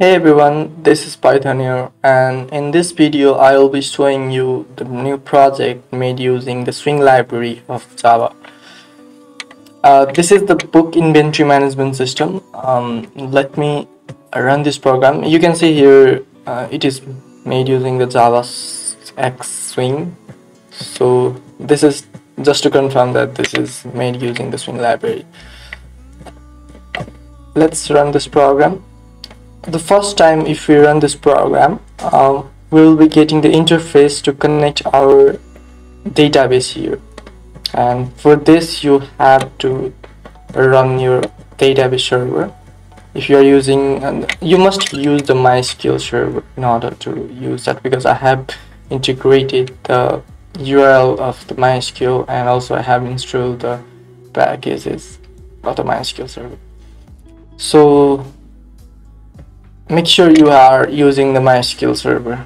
Hey everyone, this is Pythonnaire here and in this video I will be showing you the new project made using the Swing library of Java. Uh, this is the book inventory management system. Um, let me run this program. You can see here uh, it is made using the Java X Swing. So this is just to confirm that this is made using the Swing library. Let's run this program the first time if we run this program um, we'll be getting the interface to connect our database here. And for this you have to run your database server. If you are using you must use the MySQL server in order to use that because I have integrated the URL of the MySQL and also I have installed the packages of the MySQL server. So make sure you are using the MySQL server.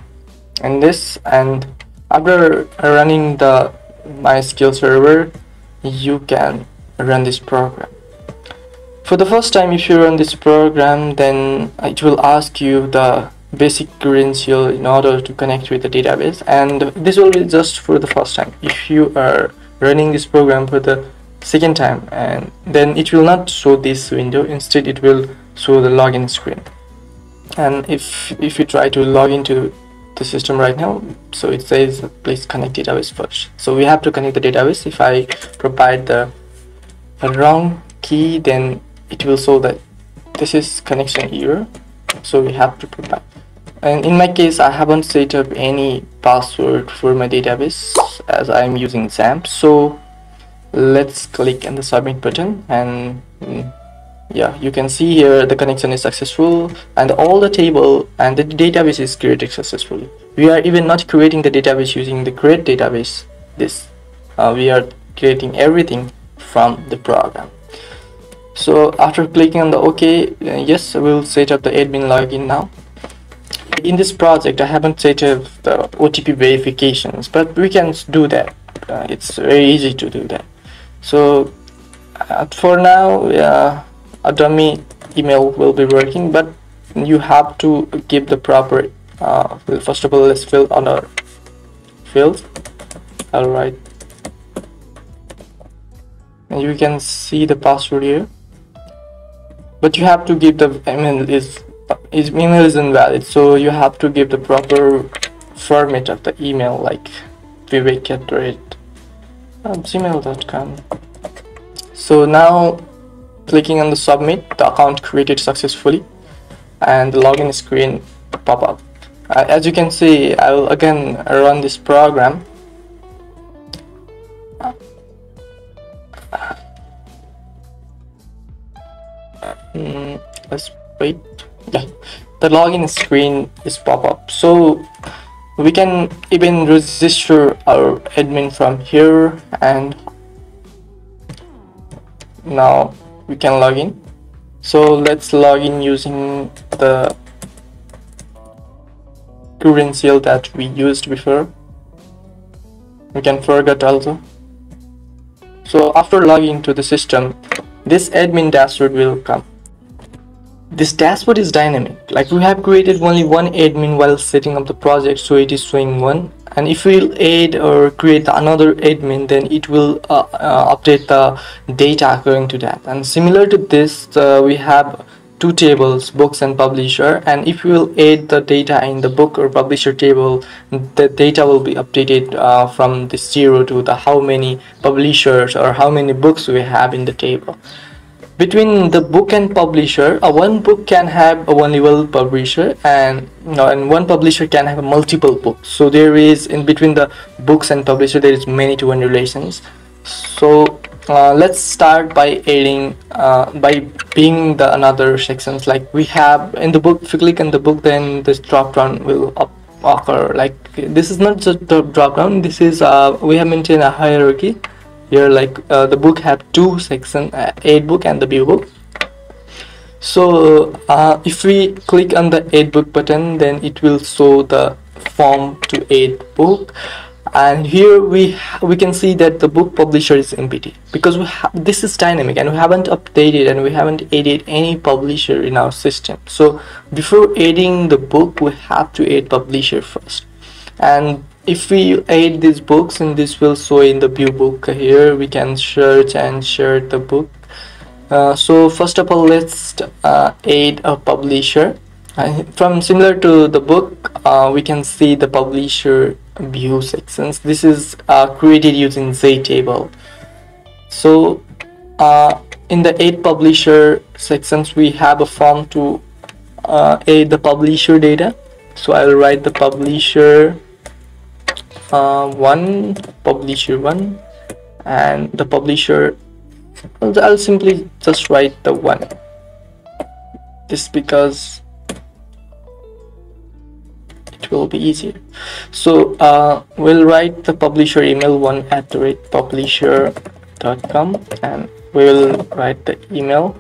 And this and after running the MySQL server you can run this program. For the first time if you run this program then it will ask you the basic credential in order to connect with the database. And this will be just for the first time. If you are running this program for the second time and then it will not show this window. Instead it will show the login screen and if if you try to log into the system right now so it says please connect database first. So we have to connect the database. If I provide the wrong key then it will show that this is connection error. So we have to provide. And in my case I haven't set up any password for my database as I'm using XAMPP. So let's click on the submit button and mm, yeah you can see here the connection is successful and all the table and the database is created successfully. We are even not creating the database using the create database. This uh, we are creating everything from the program. So after clicking on the ok uh, yes we'll set up the admin login now. In this project i haven't set up the otp verifications but we can do that. Uh, it's very easy to do that. So uh, for now a dummy email will be working but you have to give the proper uh, first of all let's fill on our field. All right. And you can see the password here. But you have to give the email is is email is invalid so you have to give the proper format of the email like vivek at um, gmail.com so now clicking on the submit the account created successfully and the login screen pop up. Uh, as you can see I will again run this program. Mm, let's wait. Yeah the login screen is pop up. So we can even register our admin from here and now we can log in. So let's log in using the credential that we used before. We can forget also. So after logging to the system this admin dashboard will come this dashboard is dynamic. Like we have created only one admin while setting up the project so it is showing one. And if we'll add or create another admin then it will uh, uh, update the data according to that. And similar to this uh, we have two tables books and publisher. And if we will add the data in the book or publisher table the data will be updated uh, from the zero to the how many publishers or how many books we have in the table between the book and publisher a one book can have a one level publisher and and one publisher can have multiple books so there is in between the books and publisher there is many to one relations. So uh, let's start by adding uh, by being the another sections. Like we have in the book if you click on the book then this drop down will up, occur. Like this is not just the drop down. This is uh, we have maintained a hierarchy here like uh, the book have two section uh, book and the view book. So uh, if we click on the aid book button then it will show the form to aid book. And here we we can see that the book publisher is empty because we this is dynamic and we haven't updated and we haven't added any publisher in our system. So before adding the book we have to add publisher first. And if we add these books and this will show in the view book here we can search and share the book. Uh, so first of all let's uh, add a publisher. Uh, from similar to the book uh, we can see the publisher view sections. This is uh, created using JTable so uh, in the add publisher sections we have a form to add the publisher data. So I'll write the publisher uh, one publisher one and the publisher I'll simply just write the one. This because it will be easier. So uh, we'll write the publisher email one at the rate publisher.com and we'll write the email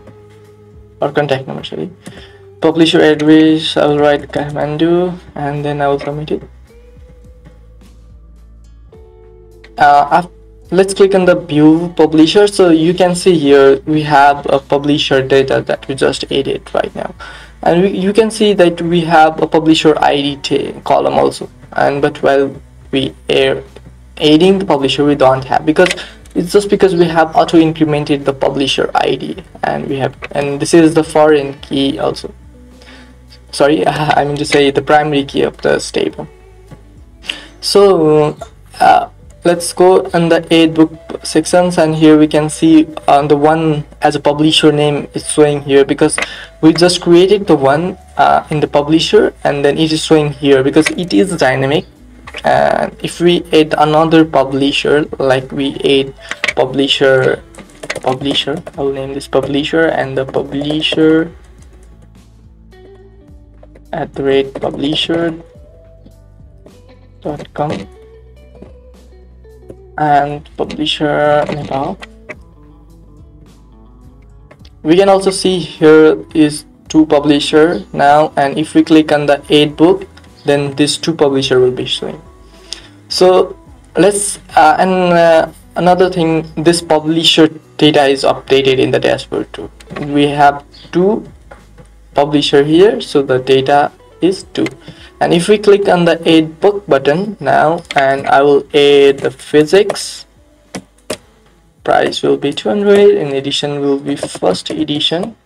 or contact number sorry. Publisher address I'll write Kathmandu and then I will submit it uh, let's click on the view publisher. So you can see here we have a publisher data that we just added right now. And we, you can see that we have a publisher id column also. And but while we are adding the publisher we don't have because it's just because we have auto incremented the publisher id and we have and this is the foreign key also. Sorry i mean to say the primary key of the stable. So uh, let's go on the aid book sections and here we can see on uh, the one as a publisher name is showing here because we just created the one uh, in the publisher and then it is showing here because it is dynamic. And if we add another publisher like we add publisher publisher I'll name this publisher and the publisher at the rate and publisher Nepal. We can also see here is two publisher now and if we click on the aid book then this two publisher will be showing. So let's uh, and uh, another thing this publisher data is updated in the dashboard too. We have two publisher here so the data is 2 and if we click on the add book button now and I will add the physics price will be 200 and edition will be first edition.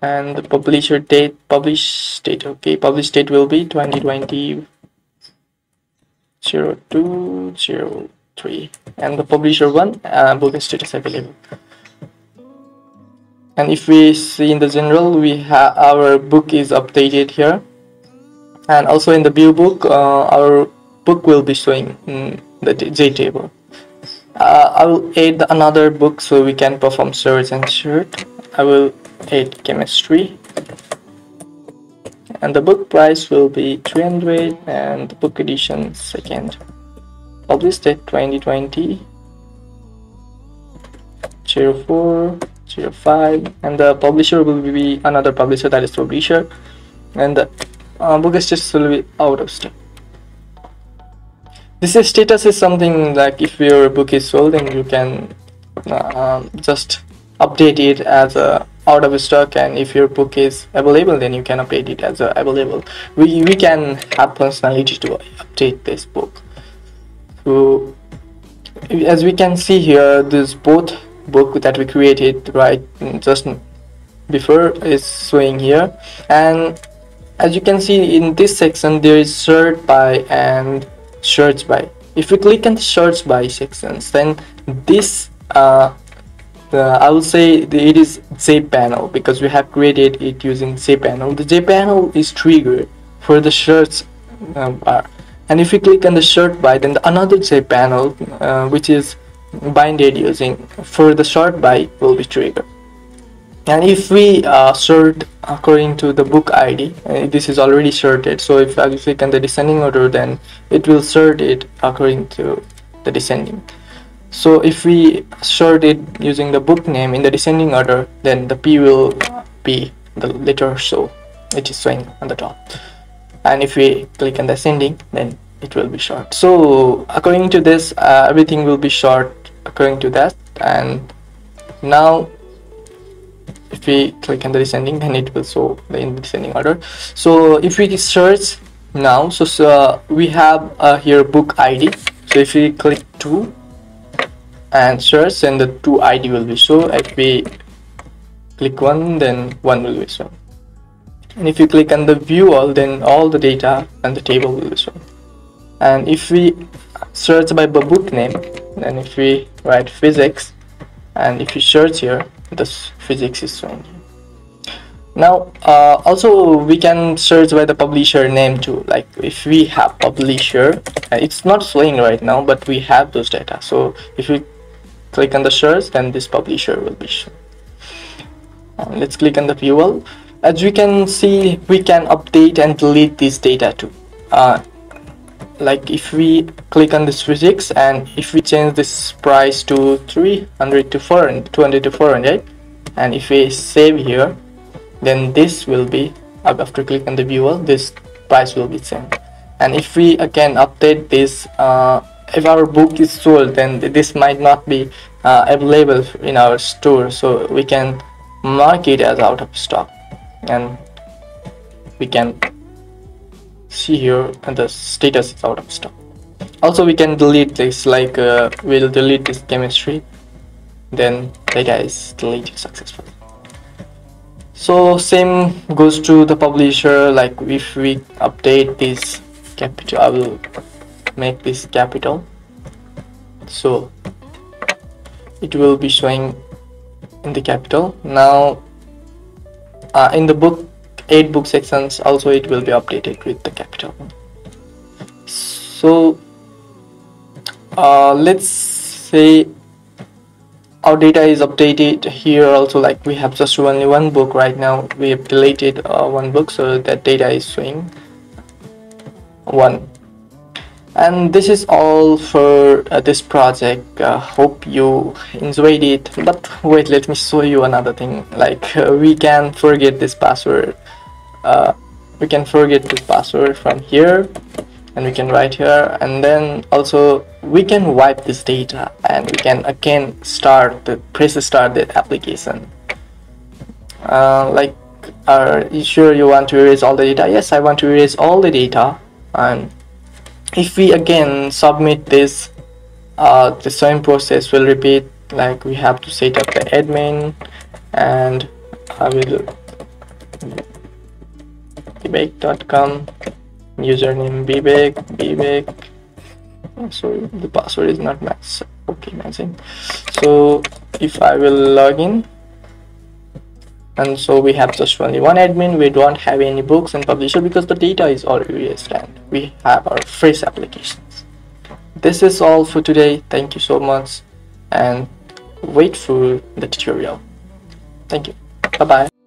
And the publisher date publish date okay publish date will be 2020 0203 and the publisher one uh, book status available and if we see in the general we have our book is updated here. And also in the view book uh, our book will be showing in the J table. Uh, I will add another book so we can perform search and search I will add chemistry. And the book price will be 300 and the book edition second. Published date 2020 04 05 and the publisher will be another publisher that is publisher and the uh, book status will be out of stock. This is status is something like if your book is sold then you can uh, just update it as a out of stock. And if your book is available then you can update it as a available. We, we can have functionality to update this book. So as we can see here this both book that we created right just before is showing here and as you can see in this section there is sort by and search by if we click on the search by sections then this uh, I will say it is JPanel because we have created it using JPanel. The JPanel is triggered for the search uh, bar. And if we click on the search by, then the another JPanel, uh, which is binded using for the sort by will be triggered. And if we uh, sort according to the book ID uh, this is already sorted so if I click on the descending order then it will sort it according to the descending. So if we sort it using the book name in the descending order then the P will be the letter so it is showing on the top. And if we click on the ascending then it will be short. So according to this uh, everything will be short according to that. And now if we click on the descending then it will show the in the descending order. So if we search now so, so uh, we have uh, here book id so if we click 2 and search then the 2 id will be shown if we click 1 then 1 will be shown and if you click on the view all then all the data and the table will be shown. And if we search by the book name then if we write physics and if you search here this physics is showing now uh, also we can search by the publisher name too like if we have publisher uh, it's not showing right now but we have those data. So if we click on the search then this publisher will be shown. Uh, let's click on the view all as we can see we can update and delete this data too. Uh, like if we click on this physics and if we change this price to 300 to 400 200 to 400 and if we save here then this will be after click on the viewer this price will be same. And if we again update this uh, if our book is sold then this might not be uh, available in our store. So we can mark it as out of stock. And we can see here and the status is out of stock. Also we can delete this like uh, we'll delete this chemistry then data is deleted successfully. So same goes to the publisher like if we update this capital i will make this capital. So it will be showing in the capital. Now uh, in the book 8 book sections also it will be updated with the capital so uh, let's say our data is updated here also like we have just only one book right now. We have deleted uh, one book so that data is showing one. And this is all for uh, this project. Uh, hope you enjoyed it. But wait let me show you another thing. Like uh, we can forget this password uh, we can forget this password from here and we can write here and then also we can wipe this data and we can again start the press start the application. Uh, like are you sure you want to erase all the data? Yes I want to erase all the data and if we again submit this uh, the same process will repeat like we have to set up the admin and I will bibek.com username bibek bibek sorry the password is not matched okay matching. So if i will log in and so we have just only one admin we don't have any books and publisher because the data is already and we have our fresh applications. This is all for today. Thank you so much and wait for the tutorial. Thank you. Bye bye